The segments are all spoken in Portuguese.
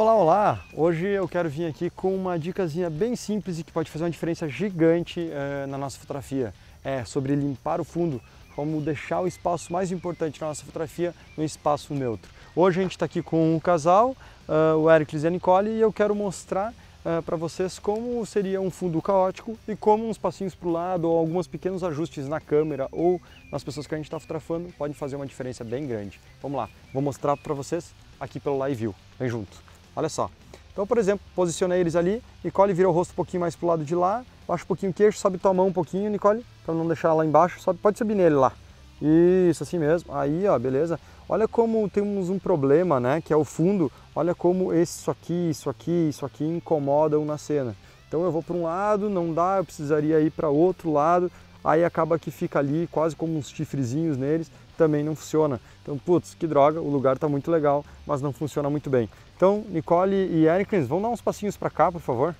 Olá, olá! Hoje eu quero vir aqui com uma dicasinha bem simples e que pode fazer uma diferença gigante eh, na nossa fotografia. É sobre limpar o fundo, como deixar o espaço mais importante na nossa fotografia no espaço neutro. Hoje a gente está aqui com um casal, uh, o Ericles e a Nicole, e eu quero mostrar uh, para vocês como seria um fundo caótico e como uns passinhos para o lado ou alguns pequenos ajustes na câmera ou nas pessoas que a gente está fotografando podem fazer uma diferença bem grande. Vamos lá, vou mostrar para vocês aqui pelo Live View. Vem junto! Olha só. Então, por exemplo, posicionei eles ali, Nicole vira o rosto um pouquinho mais para o lado de lá, baixa um pouquinho o queixo, sobe tua mão um pouquinho, Nicole, para não deixar lá embaixo, sobe, pode subir nele lá. Isso, assim mesmo. Aí, ó, beleza. Olha como temos um problema, né, que é o fundo. Olha como isso aqui, isso aqui, isso aqui incomodam na cena. Então eu vou para um lado, não dá, eu precisaria ir para outro lado, aí acaba que fica ali quase como uns chifrezinhos neles, também não funciona. Então, putz, que droga, o lugar está muito legal, mas não funciona muito bem. Então, Nicole e Ericles, vão dar uns passinhos para cá, por favor.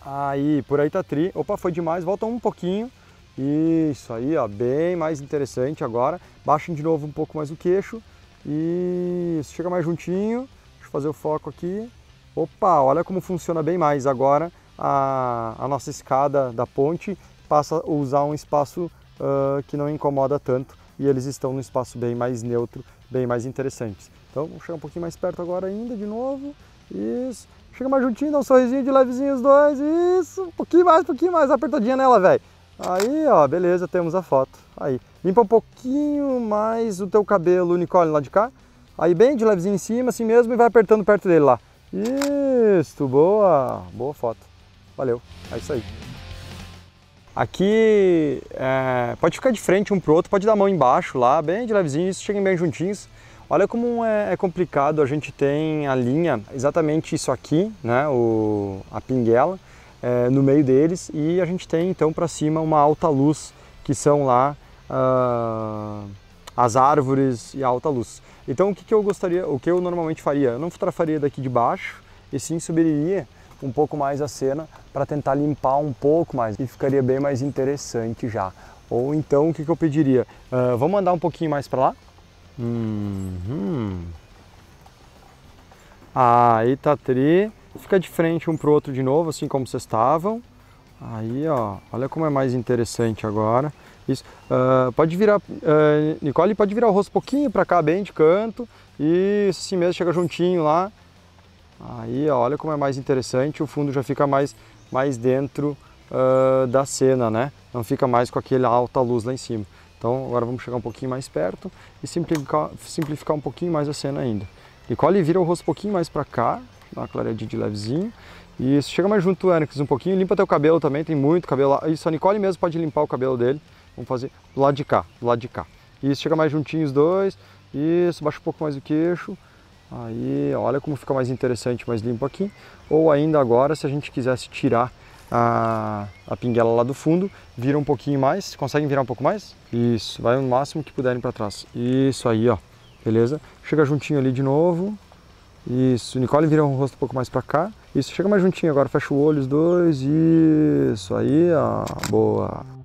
Aí, por aí tá tri. Opa, foi demais, volta um pouquinho. Isso aí, ó, bem mais interessante agora. Baixem de novo um pouco mais o queixo. Isso, chega mais juntinho. Deixa eu fazer o foco aqui. Opa, olha como funciona bem mais. Agora a, a nossa escada da ponte passa a usar um espaço uh, que não incomoda tanto e eles estão num espaço bem mais neutro, bem mais interessante. Então vamos chegar um pouquinho mais perto agora ainda de novo. Isso. Chega mais juntinho, dá um sorrisinho de levezinho os dois. Isso. Um pouquinho mais, um pouquinho mais. Apertadinha nela, velho. Aí, ó, beleza, temos a foto. Aí. Limpa um pouquinho mais o teu cabelo, Nicole, lá de cá. Aí bem de levezinho em cima, assim mesmo, e vai apertando perto dele lá. Isso, boa. Boa foto. Valeu. É isso aí. Aqui é, pode ficar de frente um pro outro, pode dar a mão embaixo lá, bem de levezinho, isso cheguem bem juntinhos. Olha como é, é, complicado, a gente tem a linha, exatamente isso aqui, né, o, a pinguela, é, no meio deles e a gente tem então para cima uma alta luz, que são lá uh, as árvores e a alta luz. Então o que, que eu gostaria, o que eu normalmente faria? Eu não fotografaria daqui de baixo e sim subiria um pouco mais a cena para tentar limpar um pouco mais e ficaria bem mais interessante já. Ou então o que, que eu pediria? Uh, vamos andar um pouquinho mais para lá? Uhum. Aí tá tri. Fica de frente um pro outro de novo, assim como vocês estavam. Aí, ó, olha como é mais interessante agora. Isso. Uh, pode virar, uh, Nicole, pode virar o rosto um pouquinho para cá, bem de canto. Isso, assim mesmo, chega juntinho lá. Aí, olha como é mais interessante, o fundo já fica mais, mais dentro uh, da cena, né? Não fica mais com aquele alta luz lá em cima. Então agora vamos chegar um pouquinho mais perto e simplificar, simplificar um pouquinho mais a cena ainda. Nicole vira o rosto um pouquinho mais para cá, dá uma clareadinha de levezinho. Isso, chega mais junto, Anax, um pouquinho, limpa teu cabelo também, tem muito cabelo lá. Isso, a Nicole mesmo pode limpar o cabelo dele. Vamos fazer do lado de cá, do lado de cá. Isso, chega mais juntinho os dois. Isso, baixa um pouco mais o queixo. Aí, olha como fica mais interessante, mais limpo aqui. Ou ainda agora, se a gente quisesse tirar a, a pinguela lá do fundo, vira um pouquinho mais. Conseguem virar um pouco mais? Isso, vai o máximo que puderem para trás. Isso aí, ó. Beleza? Chega juntinho ali de novo. Isso, Nicole vira o rosto um pouco mais para cá. Isso, chega mais juntinho agora, fecha o olho os dois. Isso aí, ó. Boa.